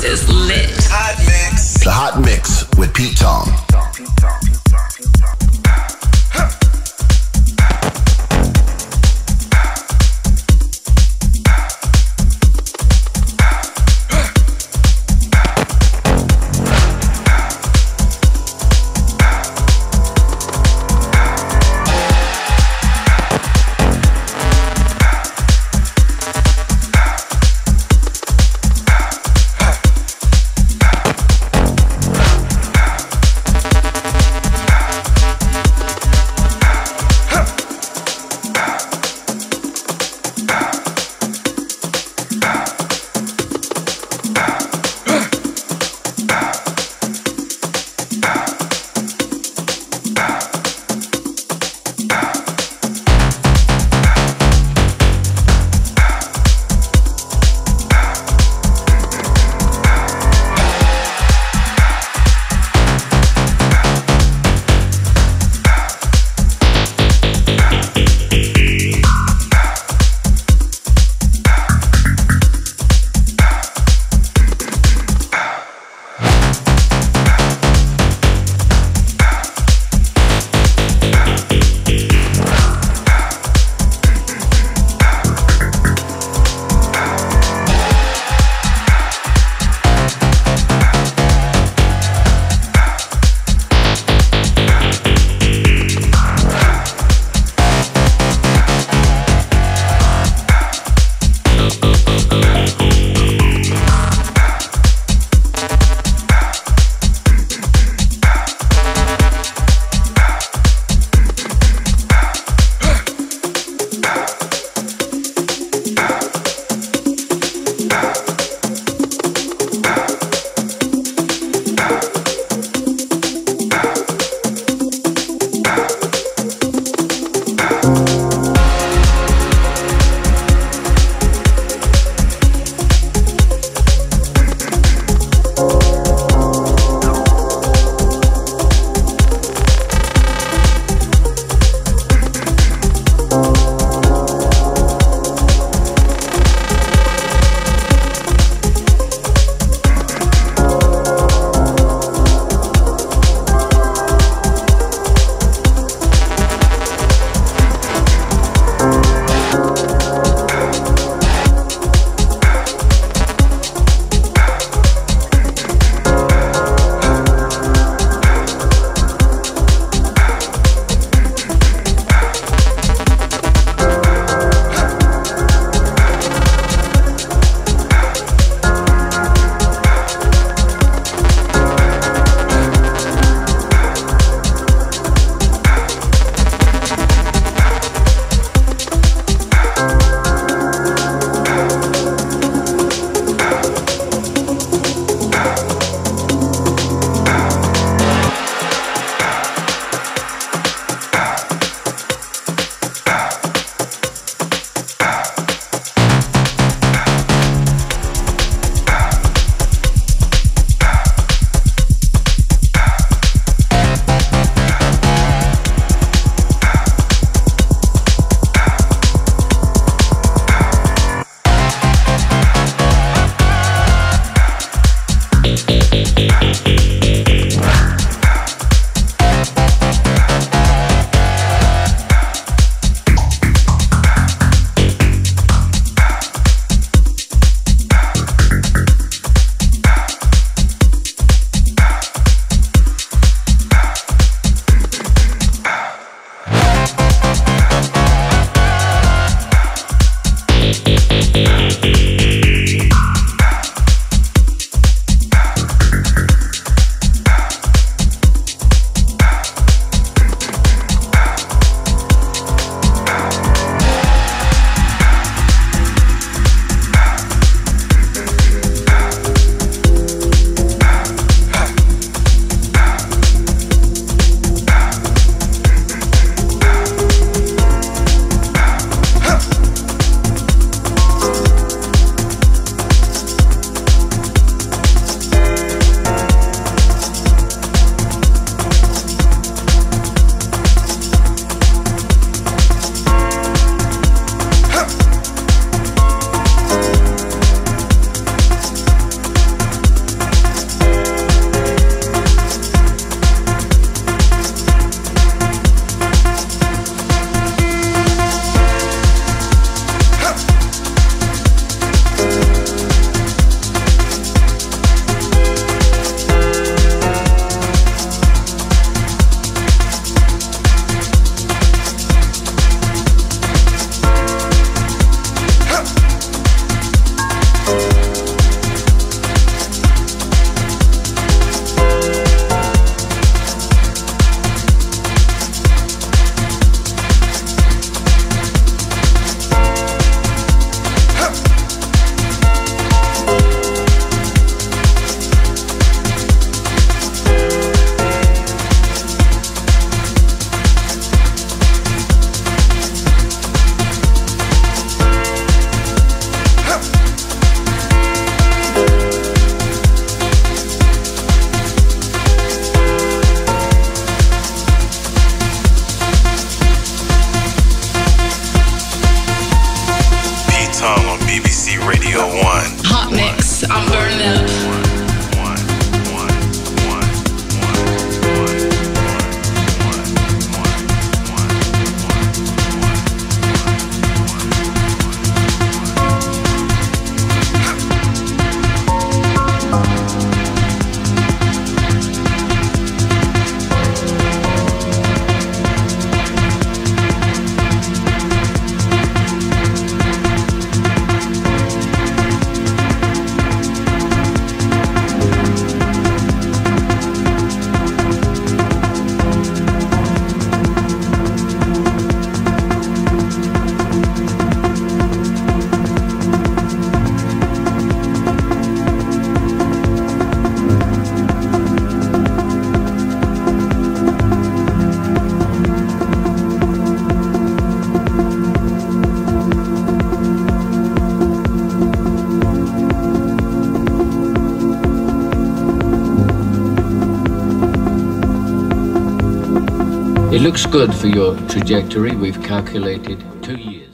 mix is lit. Hot mix. The Hot Mix with Pete Tong. It looks good for your trajectory. We've calculated two years.